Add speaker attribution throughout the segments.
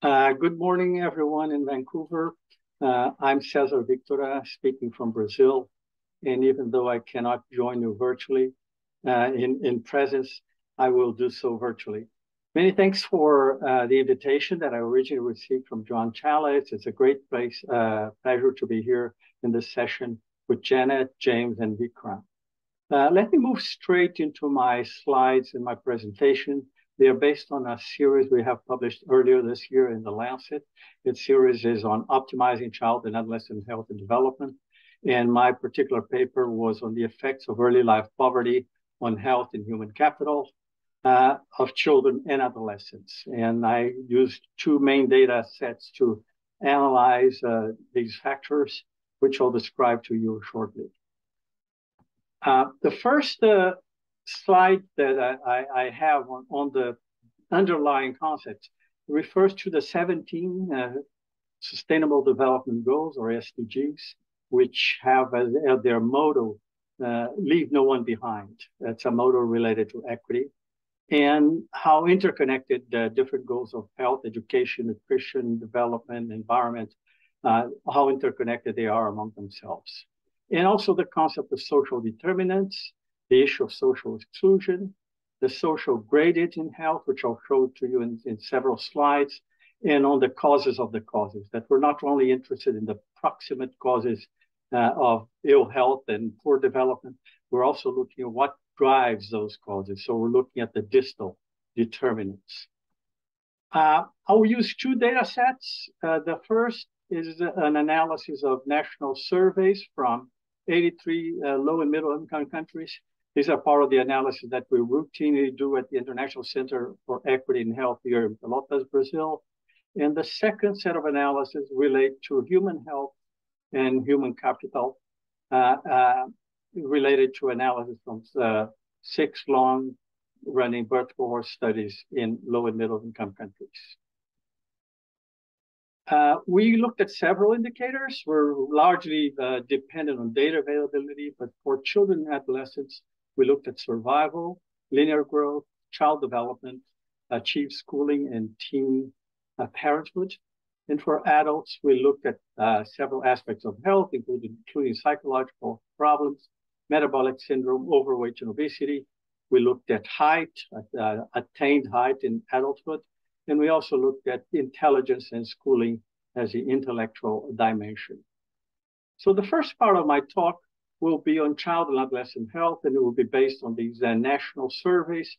Speaker 1: Uh, good morning, everyone in Vancouver. Uh, I'm Cesar Victora, speaking from Brazil. And even though I cannot join you virtually uh, in, in presence, I will do so virtually. Many thanks for uh, the invitation that I originally received from John Challis. It's a great place, uh, pleasure to be here in this session with Janet, James, and Vikram. Let me move straight into my slides and my presentation. They are based on a series we have published earlier this year in The Lancet. Its series is on optimizing child and adolescent health and development. And my particular paper was on the effects of early life poverty on health and human capital uh, of children and adolescents. And I used two main data sets to analyze uh, these factors, which I'll describe to you shortly. Uh, the first uh, slide that I, I have on, on the underlying concept refers to the 17 uh, Sustainable Development Goals, or SDGs, which have as, as their motto, uh, leave no one behind. That's a motto related to equity and how interconnected the different goals of health, education, nutrition, development, environment, uh, how interconnected they are among themselves. And also the concept of social determinants, the issue of social exclusion, the social gradient in health, which I'll show to you in, in several slides, and on the causes of the causes, that we're not only interested in the proximate causes uh, of ill health and poor development, we're also looking at what drives those causes. So we're looking at the distal determinants. Uh, I'll use two data sets. Uh, the first is an analysis of national surveys from 83 uh, low and middle income countries these are part of the analysis that we routinely do at the International Center for Equity and Health here in Pelotas, Brazil. And the second set of analysis relate to human health and human capital uh, uh, related to analysis from uh, six long running birth cohort studies in low and middle income countries. Uh, we looked at several indicators. We're largely uh, dependent on data availability, but for children and adolescents, we looked at survival, linear growth, child development, achieved schooling, and teen uh, parenthood. And for adults, we looked at uh, several aspects of health, including, including psychological problems, metabolic syndrome, overweight, and obesity. We looked at height, uh, attained height in adulthood. And we also looked at intelligence and schooling as the intellectual dimension. So the first part of my talk will be on child and adolescent health, and it will be based on these uh, national surveys,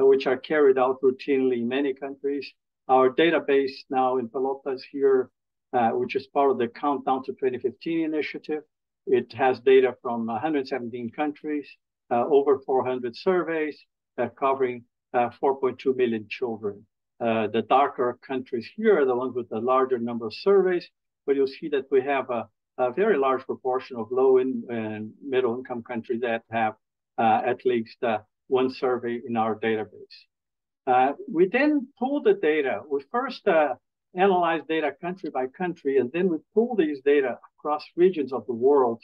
Speaker 1: uh, which are carried out routinely in many countries. Our database now in Pelotas here, uh, which is part of the Countdown to 2015 initiative, it has data from 117 countries, uh, over 400 surveys uh, covering uh, 4.2 million children. the darker countries here are the ones with the larger number of surveys, but you'll see that we have a a very large proportion of low in, and middle income countries that have uh, at least uh, one survey in our database. Uh, we then pull the data. We first uh, analyze data country by country, and then we pull these data across regions of the world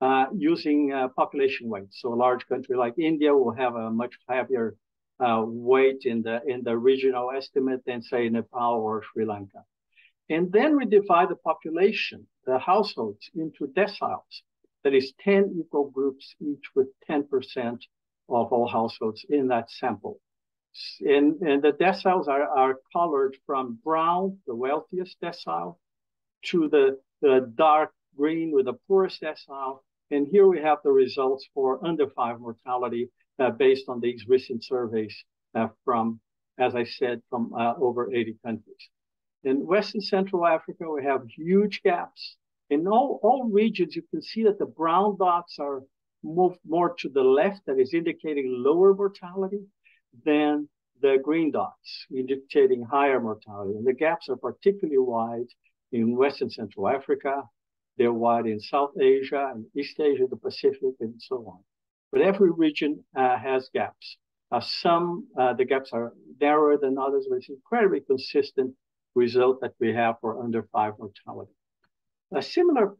Speaker 1: uh, using uh, population weight. So a large country like India will have a much heavier weight in the in the regional estimate than say Nepal or Sri Lanka. And then we divide the population the households into deciles. That is 10 equal groups, each with 10% of all households in that sample. And, and the deciles are, are colored from brown, the wealthiest decile, to the, the dark green with the poorest decile. And here we have the results for under five mortality uh, based on these recent surveys uh, from, as I said, from uh, over 80 countries. In West and Central Africa, we have huge gaps. In all, all regions, you can see that the brown dots are moved more to the left, that is indicating lower mortality, than the green dots, indicating higher mortality. And the gaps are particularly wide in West and Central Africa. They're wide in South Asia and East Asia, the Pacific, and so on. But every region uh, has gaps. Uh, some, uh, the gaps are narrower than others, but it's incredibly consistent result that we have for under five mortality. A similar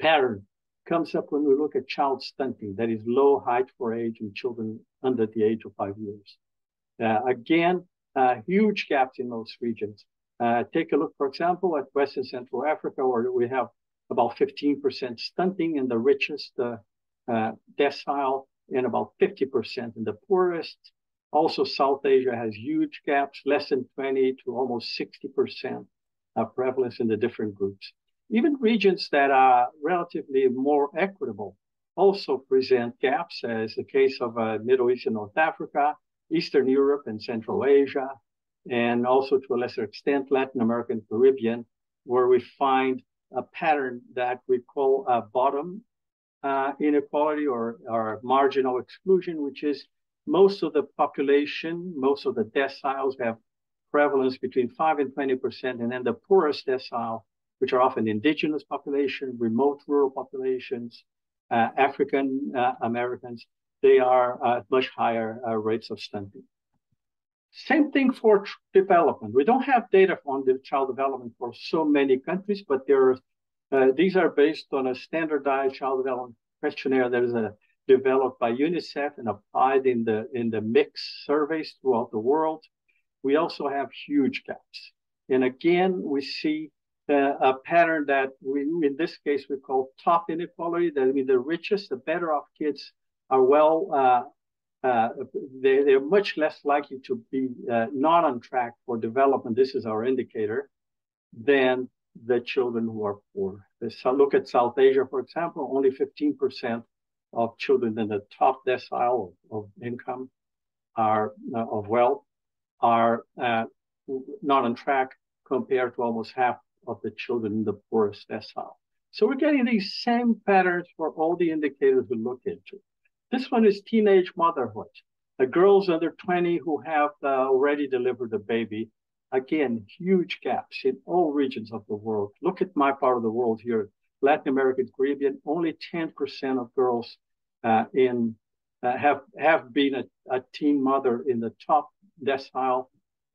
Speaker 1: pattern comes up when we look at child stunting, that is low height for age in children under the age of five years. Uh, again, uh, huge gaps in those regions. Uh, take a look, for example, at West and Central Africa, where we have about 15% stunting in the richest uh, uh, decile and about 50% in the poorest. Also, South Asia has huge gaps, less than 20 to almost 60% of prevalence in the different groups. Even regions that are relatively more equitable also present gaps, as the case of uh, Middle East and North Africa, Eastern Europe and Central Asia, and also to a lesser extent, Latin America and Caribbean, where we find a pattern that we call a bottom uh, inequality or, or marginal exclusion, which is most of the population, most of the deciles have prevalence between 5 and 20%, and then the poorest decile, which are often indigenous population, remote rural populations, uh, African uh, Americans, they are at much higher uh, rates of stunting. Same thing for development. We don't have data on the child development for so many countries, but there are, uh, these are based on a standardized child development questionnaire is uh, developed by UNICEF and applied in the in the MICS surveys throughout the world. We also have huge gaps, and again we see uh, a pattern that we in this case we call top inequality. That I mean the richest, the better off kids are well uh, uh, they, they're much less likely to be uh, not on track for development. This is our indicator than the children who are poor. So look at South Asia, for example, only 15% of children in the top decile of, income are uh, of wealth are uh, not on track compared to almost half of the children in the poorest decile. So we're getting these same patterns for all the indicators we look into. This one is teenage motherhood. The girls under 20 who have uh, already delivered a baby. Again, huge gaps in all regions of the world. Look at my part of the world here, Latin American, Caribbean. Only 10% of girls uh, in uh, have have been a, a, teen mother in the top decile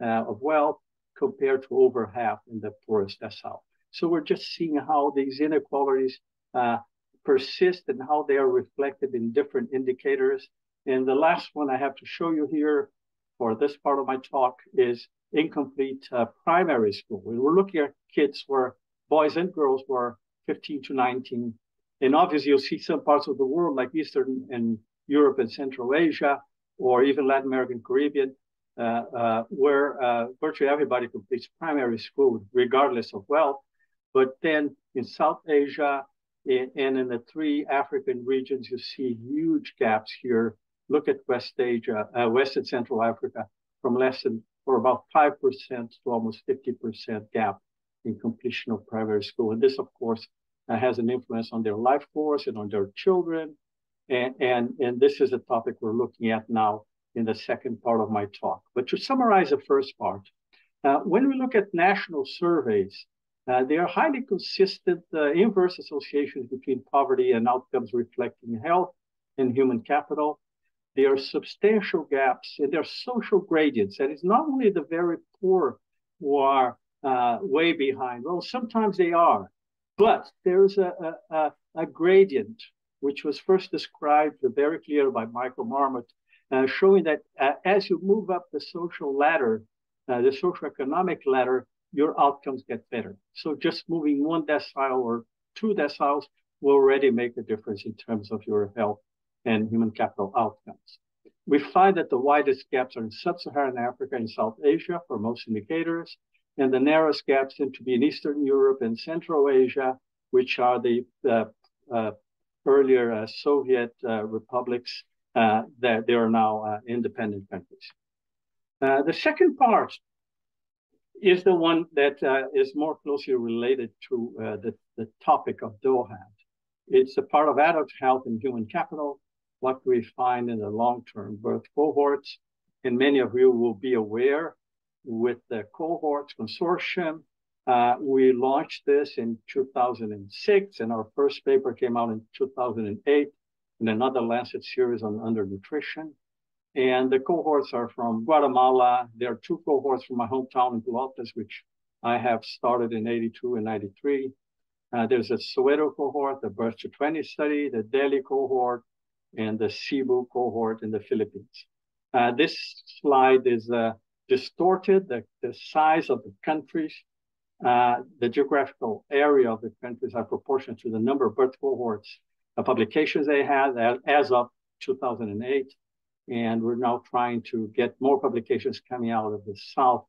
Speaker 1: uh, of wealth, compared to over half in the poorest decile. So we're just seeing how these inequalities uh, persist and how they are reflected in different indicators. And the last one I have to show you here for this part of my talk is incomplete uh, primary school. We were looking at kids where boys and girls were 15 to 19. And obviously you'll see some parts of the world like Eastern and Europe and Central Asia, or even Latin American Caribbean, uh, uh, where uh, virtually everybody completes primary school regardless of wealth. But then in South Asia, and in the three African regions, you see huge gaps here. Look at West Asia, uh, West and Central Africa, from less than or about 5% to almost 50% gap in completion of primary school. And this, of course, uh, has an influence on their life course and on their children. And, and, and this is a topic we're looking at now in the second part of my talk. But to summarize the first part, uh, when we look at national surveys, uh, there are highly consistent uh, inverse associations between poverty and outcomes reflecting health and human capital. There are substantial gaps and there are social gradients. And it's not only the very poor who are uh, way behind. Well, sometimes they are, but there's a, a, a gradient which was first described very clearly by Michael Marmot, uh, showing that uh, as you move up the social ladder, uh, the socioeconomic ladder, your outcomes get better. So just moving one decile or two deciles will already make a difference in terms of your health and human capital outcomes. We find that the widest gaps are in sub-Saharan Africa and South Asia for most indicators, and the narrowest gaps seem to be in Eastern Europe and Central Asia, which are the uh, earlier uh, Soviet uh, republics that they are now independent countries. the second part is the one that uh, is more closely related to uh, the, the topic of DOHAD. It's a part of adult health and human capital, what we find in the long-term birth cohorts. And many of you will be aware with the cohorts consortium. Uh, we launched this in 2006, and our first paper came out in 2008 in another Lancet series on undernutrition. And the cohorts are from Guatemala. There are two cohorts from my hometown in Pelotas, which I have started in 82 and 93. Uh, there's a Soweto cohort, the Birth to 20 study, the Delhi cohort, and the Cebu cohort in the Philippines. Uh, this slide is uh, distorted. The, the size of the countries, uh, the geographical area of the countries are proportional to the number of birth cohorts, the publications they had as, of 2008. And we're now trying to get more publications coming out of the South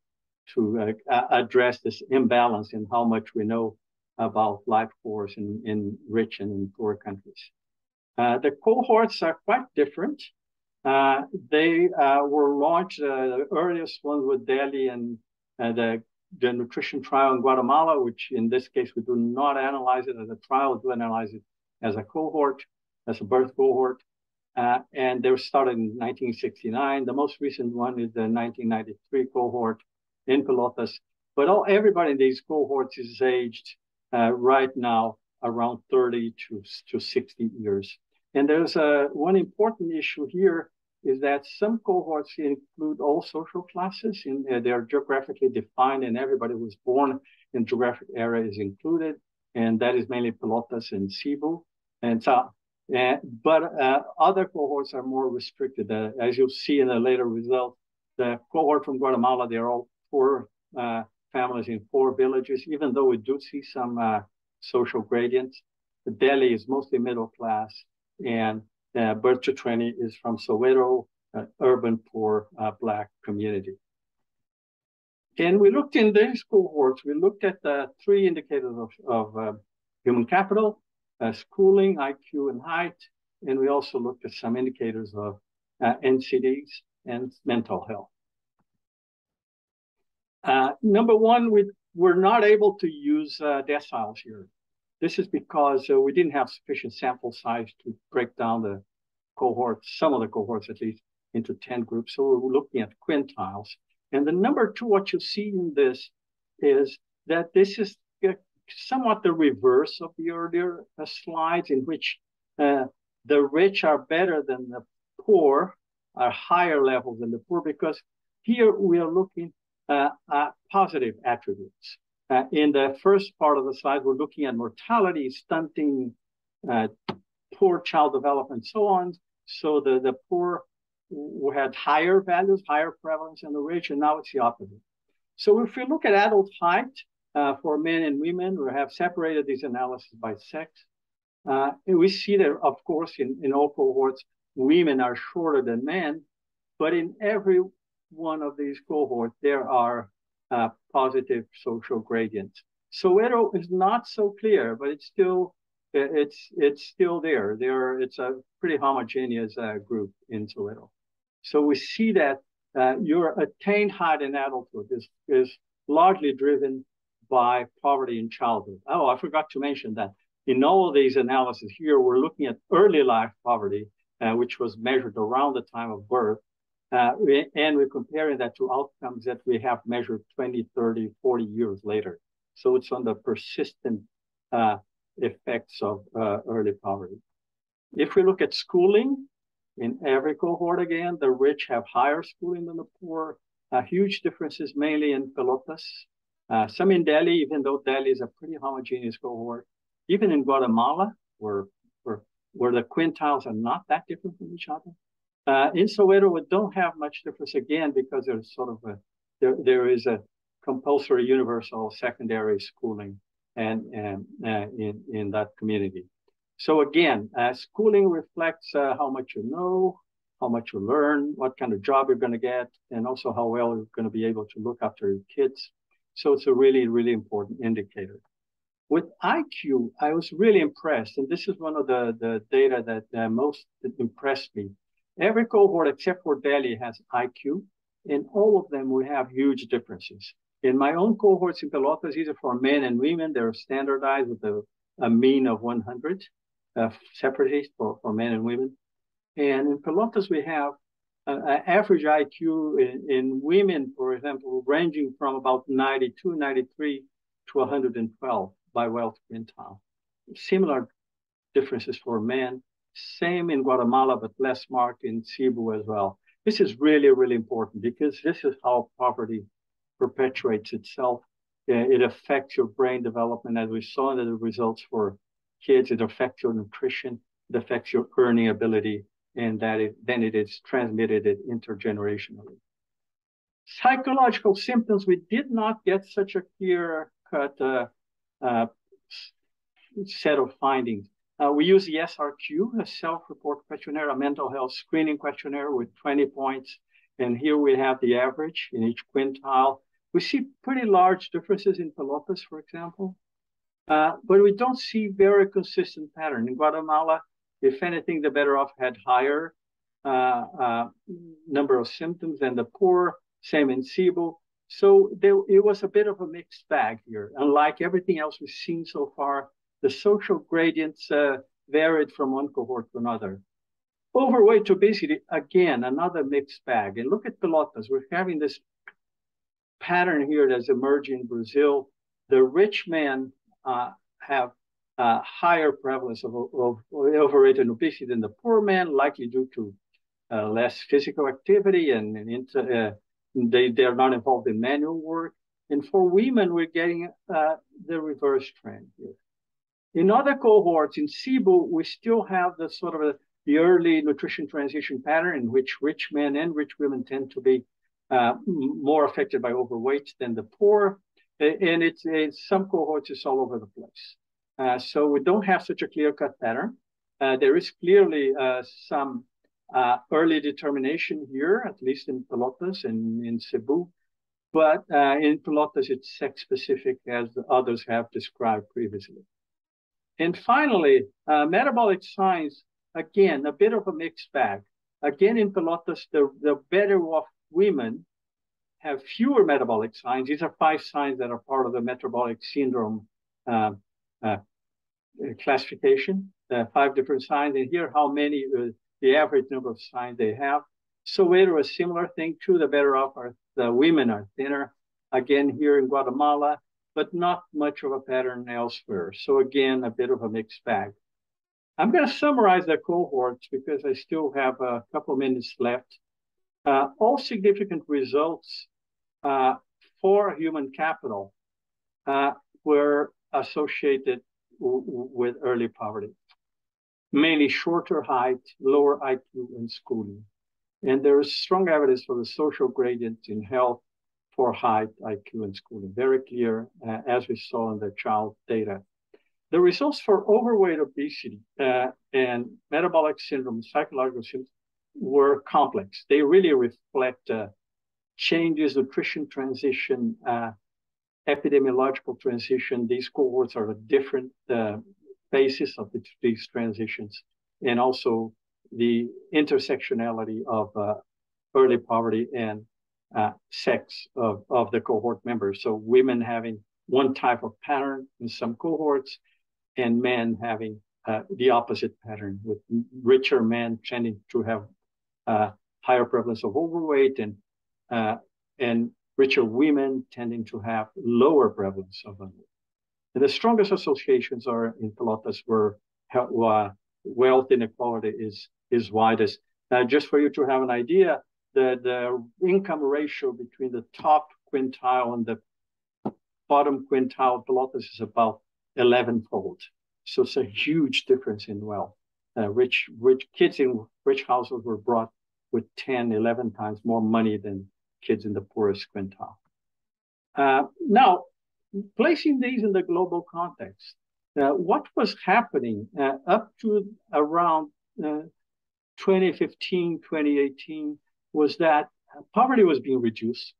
Speaker 1: to uh, address this imbalance in how much we know about life course in, in rich and in poor countries. Uh, the cohorts are quite different. Uh, they uh, were launched, uh, the earliest ones were Delhi and the, the nutrition trial in Guatemala, which in this case, we do not analyze it as a trial, we do analyze it as a cohort, as a birth cohort. Uh, and they were started in 1969. The most recent one is the 1993 cohort in Pelotas. But all, everybody in these cohorts is aged right now around 30 to, to 60 years. And there's a, one important issue here is that some cohorts include all social classes and uh, they're geographically defined and everybody who was born in geographic area is included. And that is mainly Pelotas and Cebu. And so, uh, but uh, other cohorts are more restricted. Uh, as you'll see in a later result, the cohort from Guatemala, they're all poor uh, families in four villages, even though we do see some uh, social gradients. The Delhi is mostly middle class, and uh, birth to 20 is from Soweto, uh, urban poor uh, Black community. And we looked in these cohorts, we looked at the three indicators of, of uh, human capital, uh, schooling, IQ, and height. And we also looked at some indicators of uh, NCDs and mental health. Number one, we were not able to use deciles here. This is because uh, we didn't have sufficient sample size to break down the cohorts, some of the cohorts at least, into 10 groups. So we're looking at quintiles. And the number two, what you see in this is that this is somewhat the reverse of the earlier uh, slides in which uh, the rich are better than the poor, are higher levels than the poor, because here we are looking uh, uh, positive attributes. Uh, in the first part of the slide, we're looking at mortality, stunting, poor child development, so on. So the, the poor had higher values, higher prevalence in the rich, and now it's the opposite. So if we look at adult height uh, for men and women, we have separated these analyses by sex. Uh, we see that, of course, in, in all cohorts, women are shorter than men, but in every one of these cohorts, there are uh, positive social gradients. Soweto is not so clear, but it's still it's it's still there. There, it's a pretty homogeneous uh, group in Soweto. So we see that uh, your attained height in adulthood is is largely driven by poverty in childhood. Oh, I forgot to mention that in all these analyses here, we're looking at early life poverty, uh, which was measured around the time of birth. Uh, and we're comparing that to outcomes that we have measured 20, 30, 40 years later. So it's on the persistent uh, effects of uh, early poverty. If we look at schooling, in every cohort again, the rich have higher schooling than the poor. Uh, huge differences mainly in Pelotas. Uh, some in Delhi, even though Delhi is a pretty homogeneous cohort. Even in Guatemala, where, where, where the quintiles are not that different from each other. Uh, in Soweto, we don't have much difference again because there's sort of a there, there is a compulsory universal secondary schooling and, and uh, in in that community. So again, uh, schooling reflects uh, how much you know, how much you learn, what kind of job you're going to get, and also how well you're going to be able to look after your kids. So it's a really, really important indicator. With IQ, I was really impressed, and this is one of the, the data that uh, most impressed me Every cohort except for Delhi has IQ. In all of them, we have huge differences. In my own cohorts in Pelotas, these are for men and women. They're standardized with a, a mean of 100 uh, separately for, for men and women. And in Pelotas, we have an average IQ in, in, women, for example, ranging from about 92, 93 to 112 by wealth quintile. Similar differences for men. Same in Guatemala, but less marked in Cebu as well. This is really, really important because this is how poverty perpetuates itself. It affects your brain development, as we saw in the results for kids. It affects your nutrition. It affects your earning ability, and that it, then it is transmitted intergenerationally. Psychological symptoms, we did not get such a clear cut uh, uh, set of findings. Uh, we use the SRQ, a self-report questionnaire, a mental health screening questionnaire with 20 points. And here we have the average in each quintile. We see pretty large differences in Pelotas, for example, uh, but we don't see very consistent pattern. In Guatemala, if anything, the better off had higher uh, uh, number of symptoms than the poor, same in Cebu. So there, it was a bit of a mixed bag here. Unlike everything else we've seen so far, the social gradients uh, varied from one cohort to another. Overweight obesity, again, another mixed bag. And look at Pelotas. We're having this pattern here that's emerging in Brazil. The rich men uh, have uh, higher prevalence of, of, overweight and obesity than the poor men, likely due to uh, less physical activity and, and uh, they, they're not involved in manual work. And for women, we're getting uh, the reverse trend here. In other cohorts in Cebu, we still have the sort of a, the early nutrition transition pattern in which rich men and rich women tend to be uh, more affected by overweight than the poor. And it's, it's some cohorts it's all over the place. Uh, so we don't have such a clear-cut pattern. Uh, there is clearly uh, some uh, early determination here, at least in Pelotas and in Cebu. But uh, in Pelotas, it's sex-specific, as the others have described previously. And finally, uh, metabolic signs, again, a bit of a mixed bag. Again, in Pelotas, the, the better off women have fewer metabolic signs. These are five signs that are part of the metabolic syndrome uh, uh, classification, five different signs. And here, how many, uh, the average number of signs they have. Soweto, a similar thing too. The better off are the women are thinner. Again, here in Guatemala, but not much of a pattern elsewhere. So again, a bit of a mixed bag. I'm going to summarize the cohorts because I still have a couple minutes left. Uh, all significant results uh, for human capital uh, were associated with early poverty, mainly shorter height, lower IQ, and schooling. And there is strong evidence for the social gradient in health for height, IQ, and schooling. Very clear, uh, as we saw in the child data. The results for overweight, obesity, uh, and metabolic syndrome, psychological symptoms, were complex. They really reflect uh, changes, nutrition transition, uh, epidemiological transition. These cohorts are at different uh, phases of the, these transitions, and also the intersectionality of uh, early poverty and uh, sex of, of the cohort members. So women having one type of pattern in some cohorts and men having uh, the opposite pattern with richer men tending to have uh, higher prevalence of overweight and uh, and richer women tending to have lower prevalence of overweight. And the strongest associations are in Pelotas where wealth inequality is is widest. Now, just for you to have an idea, the, the income ratio between the top quintile and the bottom quintile Pelotas is about 11 fold. So it's a huge difference in wealth. Uh, rich, rich kids in rich households were brought with 10, 11 times more money than kids in the poorest quintile. Uh, now, placing these in the global context, uh, what was happening uh, up to around uh, 2015, 2018 was that poverty was being reduced,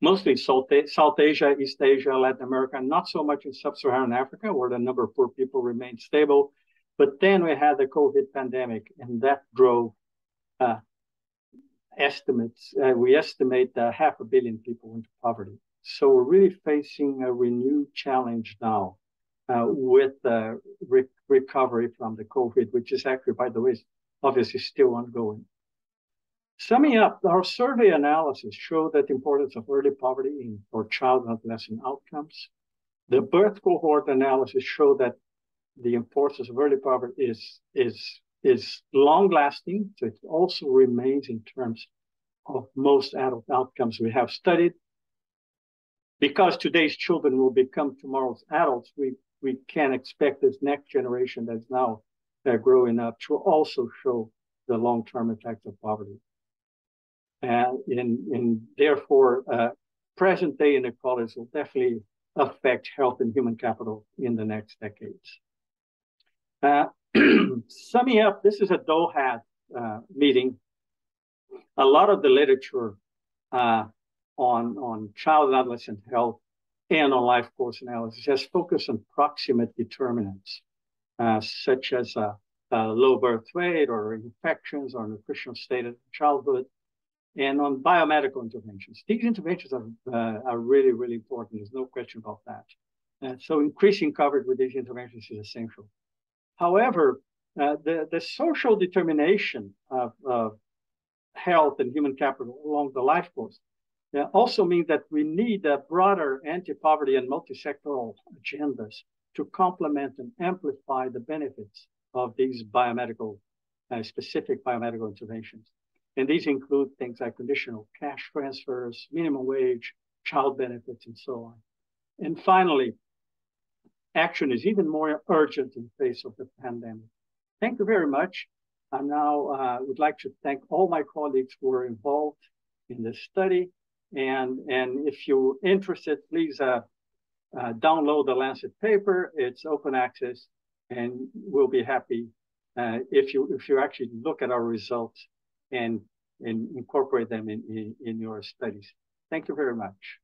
Speaker 1: mostly South, South Asia, East Asia, Latin America, not so much in sub-Saharan Africa, where the number of poor people remained stable. But then we had the COVID pandemic, and that drove uh, estimates. Uh, we estimate uh, half a billion people into poverty. So we're really facing a renewed challenge now uh, with re recovery from the COVID, which is actually, by the way, obviously still ongoing. Summing up, our survey analysis showed that the importance of early poverty in, for child and adolescent outcomes. The birth cohort analysis showed that the importance of early poverty is, is, is long lasting. So it also remains in terms of most adult outcomes we have studied. Because today's children will become tomorrow's adults, we, we can expect this next generation that's now uh, growing up to also show the long-term effects of poverty. And in, in therefore, uh, present day inequalities will definitely affect health and human capital in the next decades. Uh, summing up, this is a DOHAD uh, meeting. A lot of the literature uh, on, on child and adolescent health and on life course analysis has focused on proximate determinants, uh, such as uh, low birth weight or infections or nutritional state of childhood, and on biomedical interventions. These interventions are, uh, are really, really important. There's no question about that. And so increasing coverage with these interventions is essential. However, uh, the, the social determination of, of health and human capital along the life course uh, also means that we need a broader anti-poverty and multi-sectoral agendas to complement and amplify the benefits of these biomedical, uh, specific biomedical interventions. And these include things like conditional cash transfers, minimum wage, child benefits, and so on. And finally, action is even more urgent in the face of the pandemic. Thank you very much. I now uh, would like to thank all my colleagues who were involved in this study. And, and if you're interested, please uh, uh, download the Lancet paper. It's open access, and we'll be happy uh, if you if you actually look at our results and and incorporate them in, in, in your studies. Thank you very much.